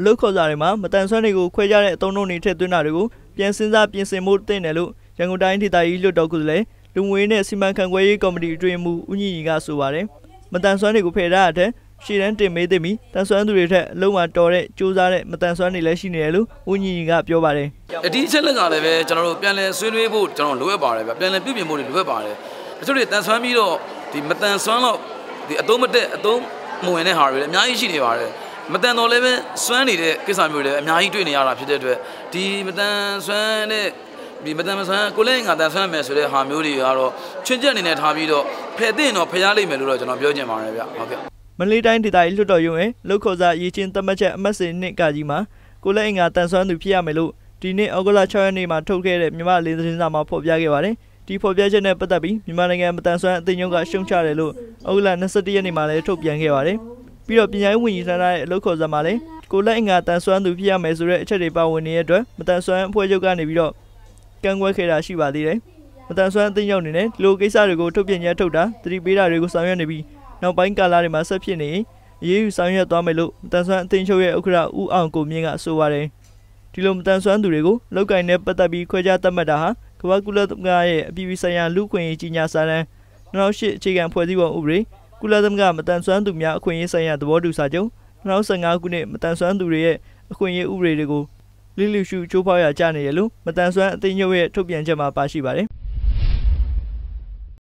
အလုပ်ခေါ်စာတွေမှာမတန်ဆွမ်းတွေကိုခွဲခြားတဲ့အသုံးအနှုန်းတွေထည့်သွင်းတာတွေကိုပြန်စဉ်းစားပြင်ဆင်ဖို့တင်တယ်လို့ရန်ကုန်တိုင်းဒေသကြီးလွှတ်တော်ကိုယ်စားလှယ်လူငွေနဲ့စီမံခန့်ခွဲရေးကော်မတီအတွင်းမှဦးညီညီကဆိုပါတယ်မတန်ဆွမ်းတွေကိုဖယ်ထားတဲ့ရှေ့တန်းတင်မေးသိပြီတန်ဆွမ်းသူတွေထက်အလုံးမှာတော်တဲ့စူးစမ်းတဲ့မတန်ဆွမ်းတွေလည်းရှိနေတယ်လို့ဦးညီညီကပြောပါတယ်ဒီအချက်လက်ကလည်းပဲကျွန်တော်တို့ပြန်လည်ဆွေးနွေးဖို့ကျွန်တော်လိုအပ်ပါတယ်ဗျပြန်လည်ပြုပြင်ဖို့လိုအပ်ပါတယ်တချို့တွေတန်ဆွမ်းပြီးတော့ဒီမတန်ဆွမ်းတော့ဒီအသုံးမတက်အသုံးမဝင်တဲ့ဟာတွေလည်းအများကြီးရှိနေပါတယ် မတန်တော့လည်းပဲစွမ်းနေတဲ့ကိစ္စမျိုးတွေလည်းအများကြီးတွေ့နေရတာဖြစ်တဲ့အတွက်ဒီမတန်ဆွမ်းတဲ့ဒီမတန်မဆွမ်းကိုလည်းငါတန်ဆွမ်းမယ်ဆိုတဲ့ဟာမျိုးတွေကတော့ချွင်းချက်အနေနဲ့ထားပြီးတော့ဖယ်သိရင်တော့ဖျားလိမ့်မယ်လို့တော့ကျွန်တော်ပြောချင်ပါတယ်ဗျဟုတ်ကဲ့မလေးတိုင်းဒေသကြီးလွှတ်တော်ရုံးရဲ့လောက်ခေါ်စာရည်ချင်းသတ်မှတ်ချက်အမှတ်စဉ်နှစ်ကကြီးမှာကိုလက်အင်္ဂါတန်ဆွမ်းသူဖြစ်ရမယ်လို့ဒီနေ့ဩဂုတ်လ6ရက်နေ့မှာထုတ်ခဲ့တဲ့မြန်မာလေးသတင်းစာမှာဖော်ပြခဲ့ပါတယ်။ဒီဖော်ပြချက်နဲ့ပတ်သက်ပြီးမြန်မာနိုင်ငံမတန်ဆွမ်းအသိဉာဏ်ကရှုံချတယ်လို့ဩဂုတ်လ22ရက်နေ့မှာလည်းထုတ်ပြန်ခဲ့ပါတယ်။ ပြီးတော့ပညာရေးဝန်ကြီးဌာနရဲ့အလုပ်ခေါ်စာမှာလည်းကိုလက်အင်္ဂါတန်ဆွမ်းသူဖြစ်ရမယ်ဆိုတဲ့အချက်တွေပါဝင်နေတဲ့အတွက်မတန်ဆွမ်းအဖွဲ့ချုပ်ကနေပြီးတော့ကန့်ကွက်ခဲ့တာရှိပါသေးတယ်။မတန်ဆွမ်းအသိဉာဏ်အနေနဲ့ဒီလိုကိစ္စတွေကိုထုတ်ပြန်ချက်ထုတ်တာသတိပေးတာတွေကိုဆောင်ရွက်နေပြီးနောက်ပိုင်းကာလတွေမှာဆက်ဖြစ်နေရင်အရေးယူဆောင်ရွက်သွားမယ်လို့မတန်ဆွမ်းအသိချုပ်ရဲ့ဥက္ကဋ္ဌဦးအောင်ကိုမြင့်ကဆိုပါတယ်ဒီလိုမတန်ဆွမ်းသူတွေကိုလောက်ကင်နဲ့ပတ်သက်ပြီးခွဲခြားသတ်မှတ်တာဟာကမ္ဘာကုလသမဂ္ဂရဲ့အပြည်ပြည်ဆိုင်ရာလူ့အခွင့်အရေးကြီးညာစာတမ်း2008အခြေခံဖွဲ့စည်းပုံဥပဒေ ကုလသမဂ္ဂမတန်ဆွမ်းသူများအခွင့်အရေးဆိုင်ရာသဘောတူစာချုပ်2015ခုနှစ်မတန်ဆွမ်းသူတွေရဲ့အခွင့်အရေးဥပဒေတွေကိုလိလူရှုချိုးဖောက်ရကြနေရလို့မတန်ဆွမ်းအသိညုတ်ရဲ့ထုတ်ပြန်ချက်မှာပါရှိပါတယ်